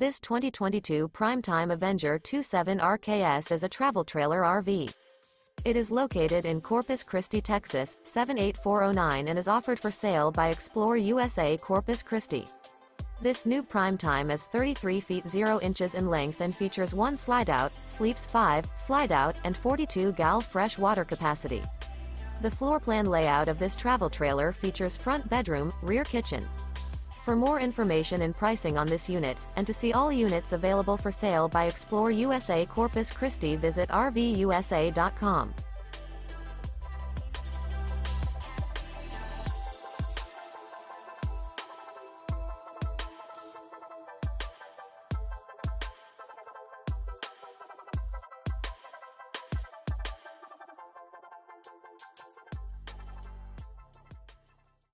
This 2022 Primetime Avenger 27 RKS is a travel trailer RV. It is located in Corpus Christi, Texas, 78409 and is offered for sale by Explore USA Corpus Christi. This new Primetime is 33 feet 0 inches in length and features one slide-out, sleeps 5, slide-out, and 42 gal fresh water capacity. The floor plan layout of this travel trailer features front bedroom, rear kitchen. For more information and pricing on this unit, and to see all units available for sale by Explore USA Corpus Christi visit RVUSA.com.